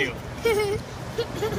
you.